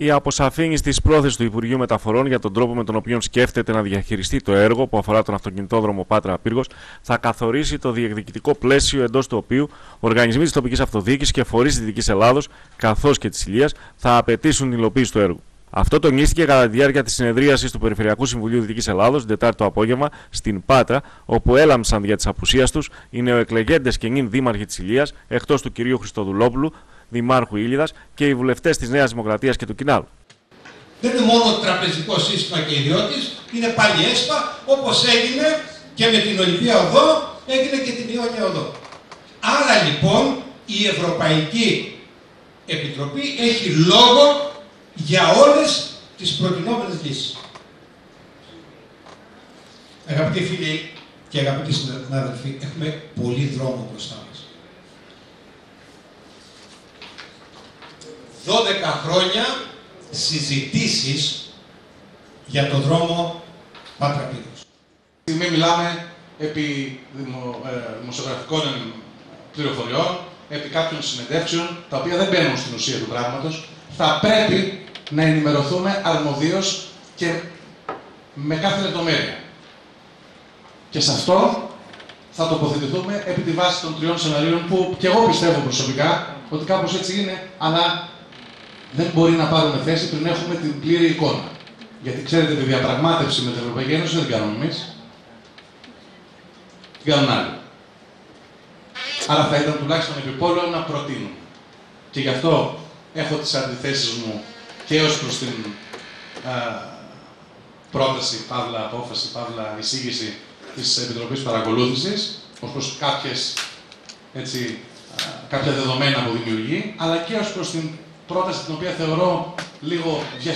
Η αποσαφήνιση της πρόθεσης του Υπουργείου Μεταφορών για τον τρόπο με τον οποίο σκέφτεται να διαχειριστεί το έργο που αφορά τον αυτοκινητόδρομο Πάτρα Πύργος θα καθορίσει το διεκδικητικό πλαίσιο εντός του οποίου οργανισμοί της τοπικής αυτοδιοίκησης και φορείς της Δυτικής Ελλάδος καθώς και της Ηλίας θα απαιτήσουν την υλοποίηση του έργου. Αυτό τονίστηκε κατά τη διάρκεια της συνεδρίασης του Περιφερειακού Συμβουλίου Δυτικής Ελλάδος την Τετάρτη το απόγευμα στην Πάτρα, όπου έλαμψαν δια τη απουσία τους οι νεοεκλεγέντες και νυν δήμαρχοι της Ηλίας, εκτός του κυρίου Χριστοδουλόπουλου, Δημάρχου Ήλιδας και οι βουλευτές της Νέας Δημοκρατίας και του Κινάλ. Δεν είναι μόνο τραπεζικό σύστημα και ιδιώτης, είναι πάλι ΕΣΠΑ όπως έγινε και με την Ολυμπία Οδό, έγινε και την Ιόνια Οδό. Άρα λοιπόν η Ευρωπαϊκή Επιτροπή έχει λόγο για όλες τις προτινόμενες λύσεις. Αγαπητοί φίλοι και αγαπητοί συνάδελφοι, έχουμε πολύ δρόμο μπροστά μας. 12 χρόνια συζητήσεις για το δρόμο Πάτρα Πύρος. Στιγμή μιλάμε επί δημο, ε, δημοσιογραφικών πληροφοριών, επί κάποιων συνεντεύξεων, τα οποία δεν μπαίνουν στην ουσία του πράγματος. Θα πρέπει να ενημερωθούμε αρμοδίως και με κάθε λεπτομέρεια. Και σε αυτό θα τοποθετηθούμε επί τη βάση των τριών σεναρίων που και εγώ πιστεύω προσωπικά ότι κάπως έτσι είναι, αλλά δεν μπορεί να πάρουμε θέση πριν έχουμε την πλήρη εικόνα. Γιατί ξέρετε, τη διαπραγμάτευση με την Ευρωπαϊκή Ένωση δεν την κάνουμε εμείς. Την κάνουν άλλοι. Άρα θα ήταν τουλάχιστον επιπόλαιο να προτείνουμε. Και γι' αυτό έχω τις αντιθέσεις μου και ως προς την α, πρόταση, παύλα απόφαση, παύλα εισήγηση της Επιτροπής Παρακολούθησης, ως προς κάποιες, έτσι, α, κάποια δεδομένα που δημιουργεί, αλλά και ως προς την πρόταση την οποία θεωρώ λίγο βιαστική.